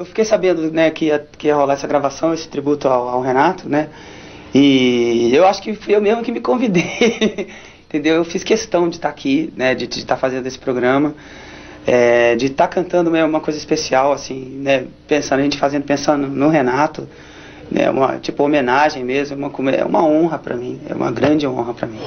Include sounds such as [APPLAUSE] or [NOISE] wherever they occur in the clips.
eu fiquei sabendo né, que, ia, que ia rolar essa gravação, esse tributo ao, ao Renato, né? E eu acho que fui eu mesmo que me convidei, [LAUGHS] entendeu? Eu fiz questão de estar aqui, né? De estar fazendo esse programa, é, de estar cantando né, uma coisa especial, assim, né? Pensando, a gente fazendo, pensando no Renato, né? Uma, tipo, homenagem mesmo, uma, é uma honra para mim, é uma grande honra para mim.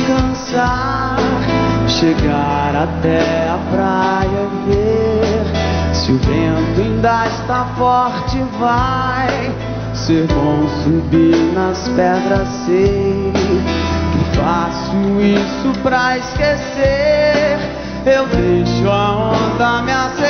Descansar, chegar até a praia e ver se o vento ainda está forte. Vai ser bom subir nas pedras, sei que faço isso pra esquecer. Eu deixo a onda me acertar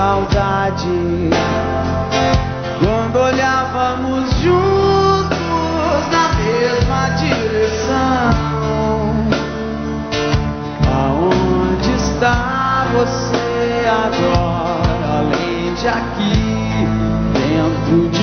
saudade. Quando olhávamos juntos na mesma direção. Aonde está você agora, além de aqui, dentro de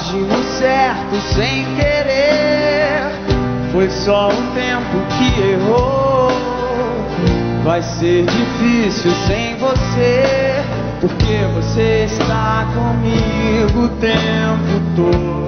Agimos certo sem querer. Foi só o tempo que errou. Vai ser difícil sem você. Porque você está comigo o tempo todo.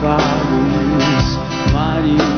faros, mares.